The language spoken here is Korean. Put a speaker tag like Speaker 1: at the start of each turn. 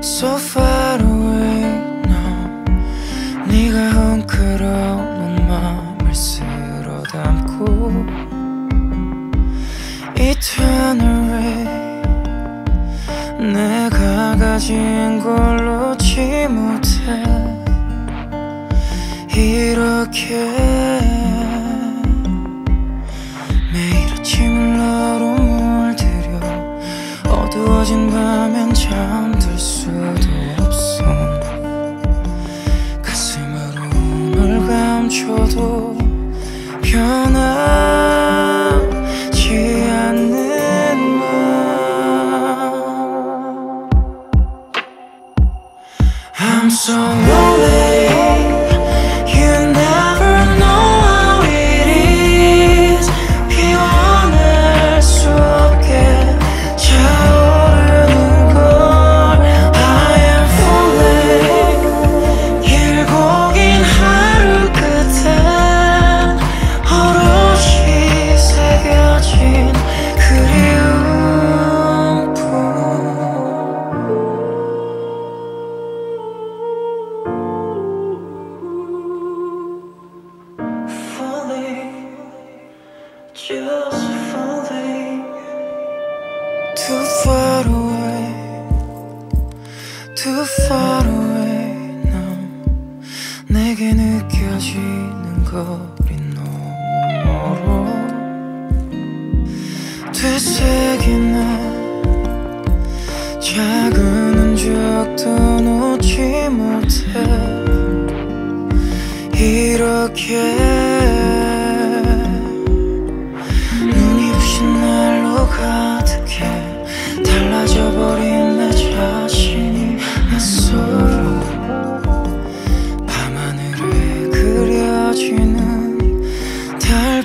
Speaker 1: So far away now 네가 헝클어놓은 맘을 쓸어 담고 Eternal way 내가 가진 걸 놓지 못해 이렇게 매일 아침을 너로 물들여 어두워진 밤엔 잠들 수도 없어. 가슴으로 널 감춰도 변하지 않는 맘 I'm so lonely far away, too far away now. 내게 느껴지는 거리 너무 멀어. 되새기는 작은 흔적도 놓지 못해. 이렇게 눈이 부신 날로 가득해 어린 내 자신이 내 스스로 밤하늘에 그려지는 달